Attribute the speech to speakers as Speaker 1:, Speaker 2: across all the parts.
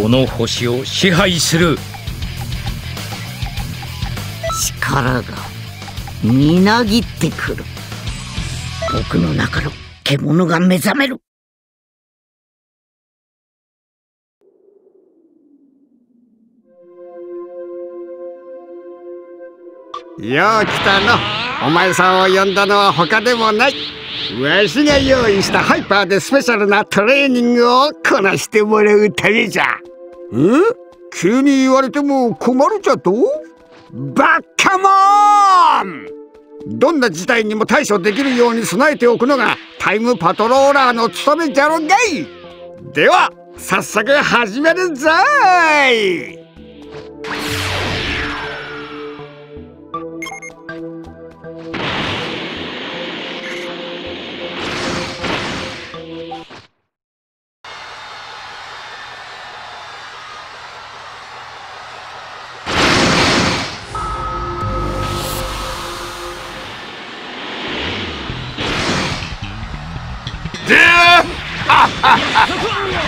Speaker 1: この星を支配する。
Speaker 2: 力がみなぎってくる。僕の中の獣が目覚める。
Speaker 3: よう来たの。お前さんを呼んだのは他でもない。わしが用意したハイパーでスペシャルなトレーニングをこなしてもらうためじゃえ？急に言われても困るじゃと？バッカモン！どんな事態にも対処できるように備えておくのがタイムパトローラーの務めじゃろがい！では早速始めるぞい！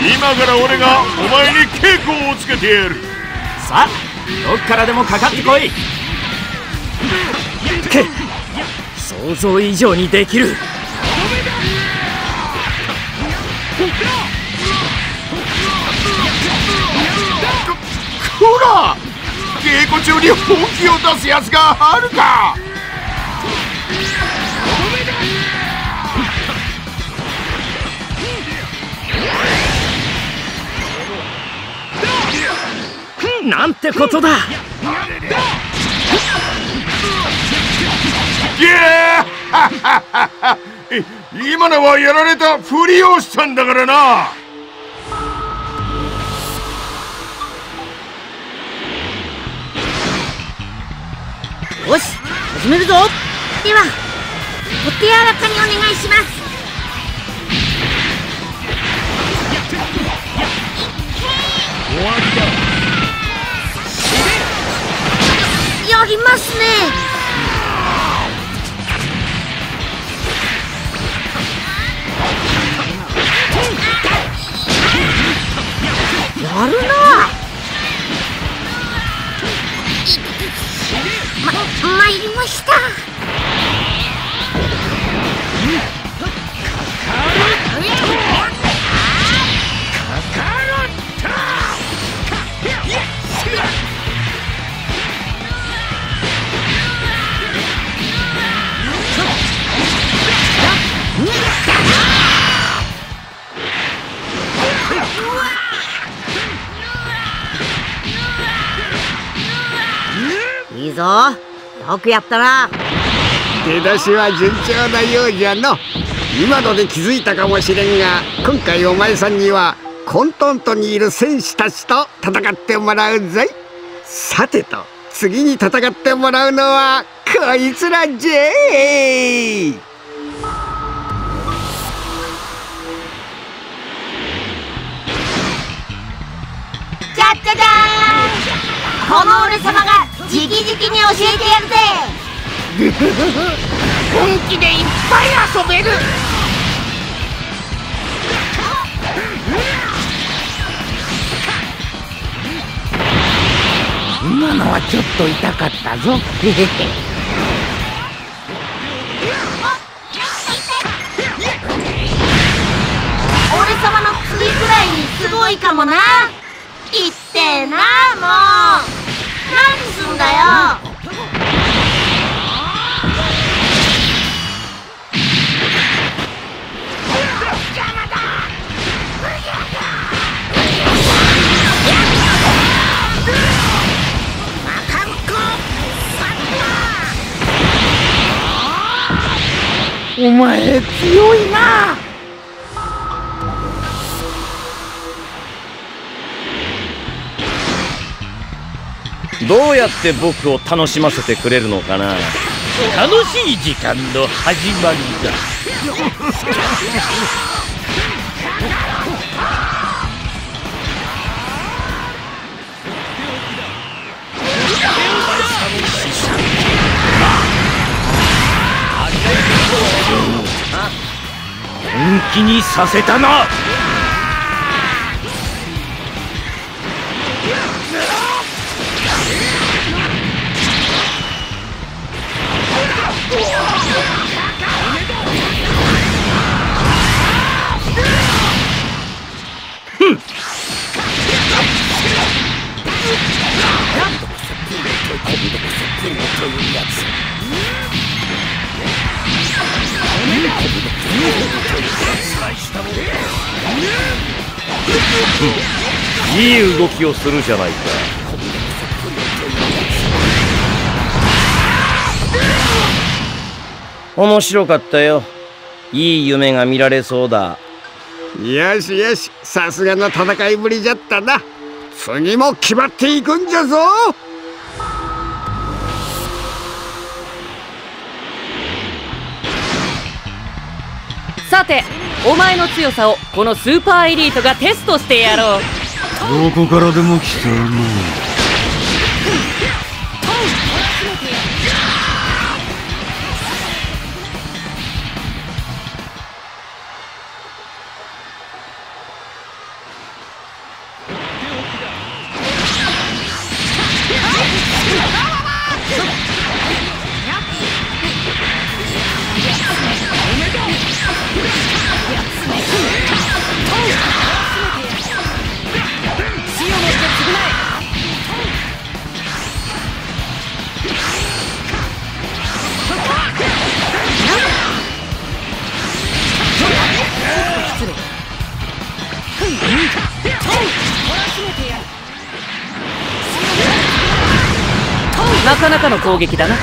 Speaker 4: 今から俺がお前に稽古をつけてやる。
Speaker 5: さあどっからでもかかってこい。け想像以上にできる。
Speaker 4: こら稽古中に本気を出すやつがあるか
Speaker 5: なんてことだ。
Speaker 4: ゲー 今のはやられたふりをしたんだからな。
Speaker 2: よし始めるぞ。
Speaker 6: ではお手柔らかにお願いします。やりありま
Speaker 2: すね。よくやったな。
Speaker 3: 出だしは順調なようじゃの。今ので気づいたかもしれんが今回お前さんにはコントントにいる戦士たちと戦ってもらうぞいさてと次に戦ってもらうのはこいつらじゃ
Speaker 6: この俺様が直々に教えてやるぜ。
Speaker 7: 本気でいっぱい遊べる。今のはちょっと痛かったぞ。
Speaker 6: 俺様の次くらいにすごいかもな。言ってえなもう
Speaker 7: お前強いな。
Speaker 5: どうやって僕を楽しませてくれるのかな？
Speaker 1: 楽しい時間の始まりだ。本気にさせたな。
Speaker 8: いい動きをするじゃないか。面白かったよ。いい夢が見られそうだ。
Speaker 3: よしよしさすがの戦いぶりじゃったな。次も決まっていくんじゃぞ。
Speaker 9: さてお前の強さをこのスーパーエリートがテストしてやろう
Speaker 1: どこからでも来たな
Speaker 9: なかの攻撃だな。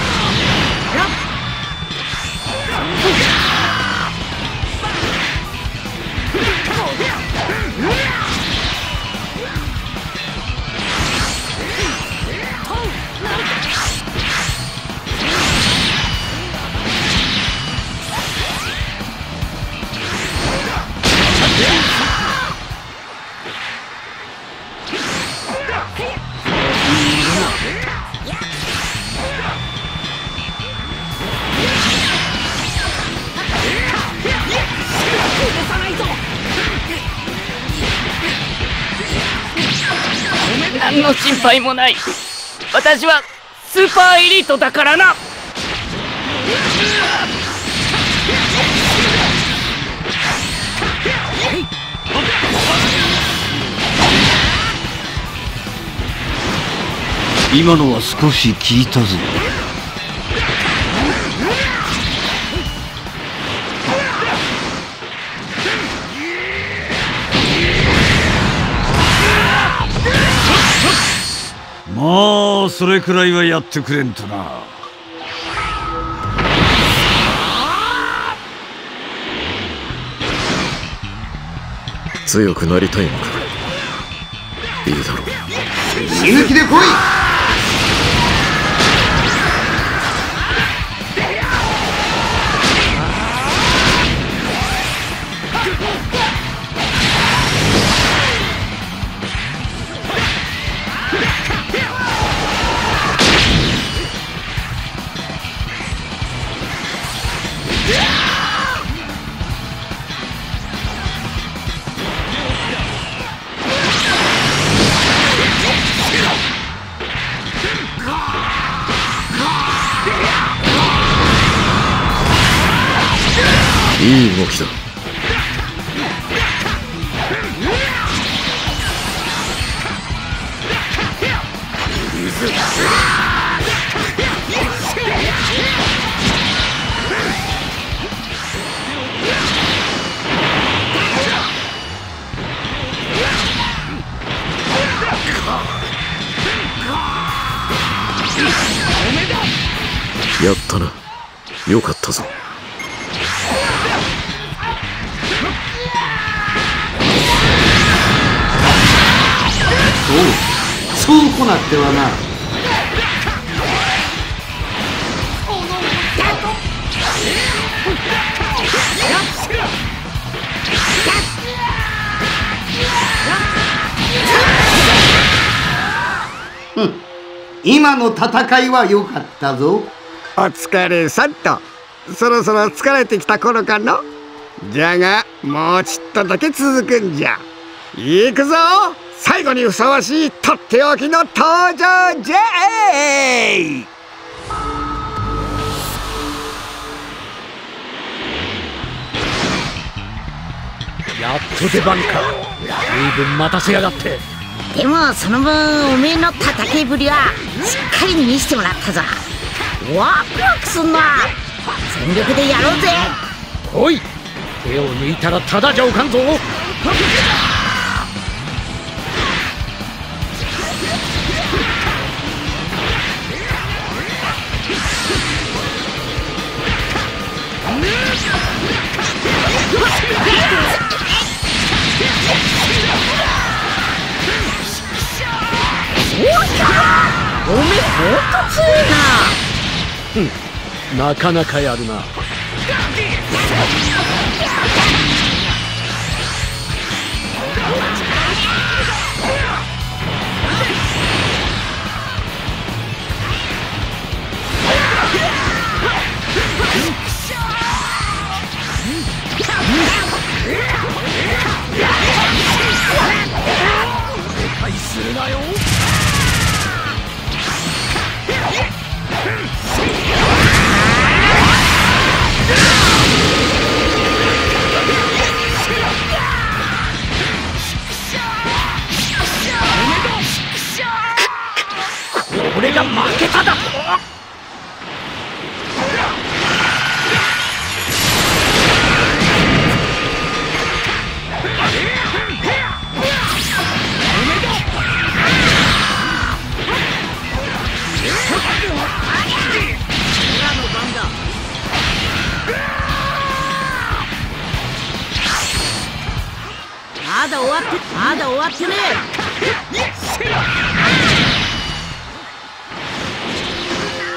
Speaker 9: 配もない。私はスーパーエリートだからな。
Speaker 1: 今のは少し効いたぞ。それくらいはやってくれんとな。
Speaker 10: 強くなりたいのか。いいだろう。
Speaker 4: 死ぬ気で来い!
Speaker 10: いなっ
Speaker 11: てはな。ふん。今の戦いは良かったぞ。
Speaker 3: お疲れさんと。そろそろ疲れてきた頃かの。じゃがもうちっとだけ続くんじゃ。行くぞ。最後にふさわしいとっておきの登場じゃい
Speaker 1: やっと出番か。随分待たせやがって。
Speaker 2: でもその分おめえの戦いぶりはしっかり見せてもらったぞ。ワクワクすんな。全力でやろうぜ。
Speaker 1: 来い。手を抜いたらただじゃおかんぞ。
Speaker 2: と強
Speaker 1: いな。なかなかやるな。するなよ
Speaker 2: わってまだ終わってね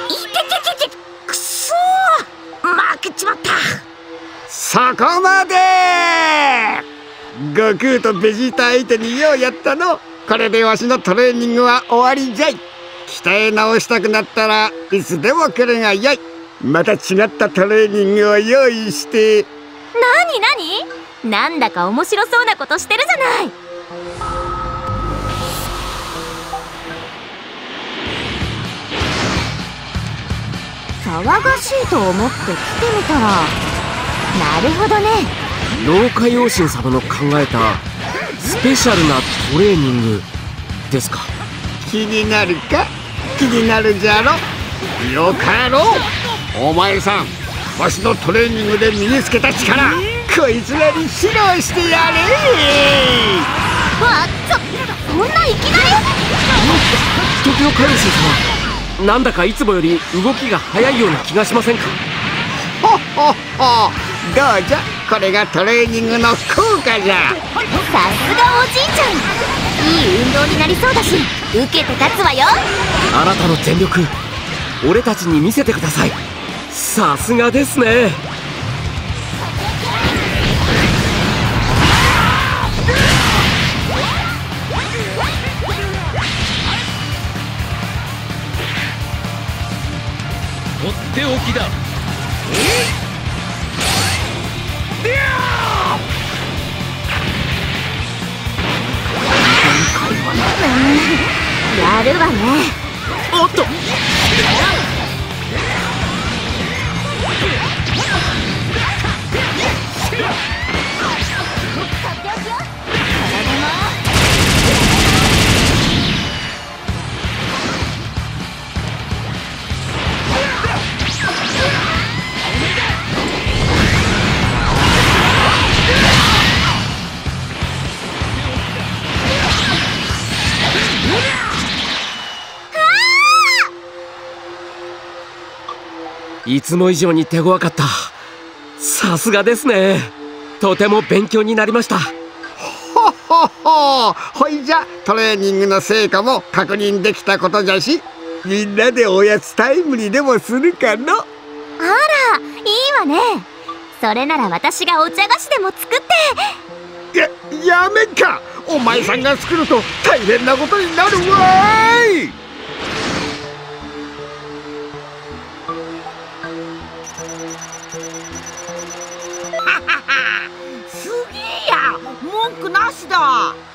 Speaker 2: いててててくそー負けちまった。
Speaker 3: そこまで。悟空とベジータ相手にようやったの。これでわしのトレーニングは終わりじゃい。鍛え直したくなったらいつでも来るがよい。また違ったトレーニングを用意して。
Speaker 12: なになになんだか面白そうなことしてるじゃない。騒がしいと思って来てみたら。なるほどね。
Speaker 13: 老化養神様の考えたスペシャルなトレーニングですか？
Speaker 3: 気になるか？気になるじゃろ？よかろ？うお前さんわしのトレーニングで身につけた力こいつらに披露してやれ。
Speaker 12: わそそんない？きなり
Speaker 13: 時の様なんだかいつもより動きが速いような気がしませんか？
Speaker 3: ほっほっほ。どうじゃこれがトレーニングの効果じゃ。
Speaker 12: さすがおじいちゃん。いい運動になりそうだし受けて立つわよ。
Speaker 13: あなたの全力俺たちに見せてください。さすがですね
Speaker 1: っておきだ。
Speaker 12: やるわね。
Speaker 13: おっといつも以上に手強かった。さすがですね。とても勉強になりました。
Speaker 3: ほっほっほ。ほいじゃトレーニングの成果も確認できたことじゃし。みんなでおやつタイムにでもするかの。
Speaker 12: あらいいわね。それなら私がお茶菓子でも作って。
Speaker 3: ややめんか。お前さんが作ると大変なことになるわーい
Speaker 2: なしだ。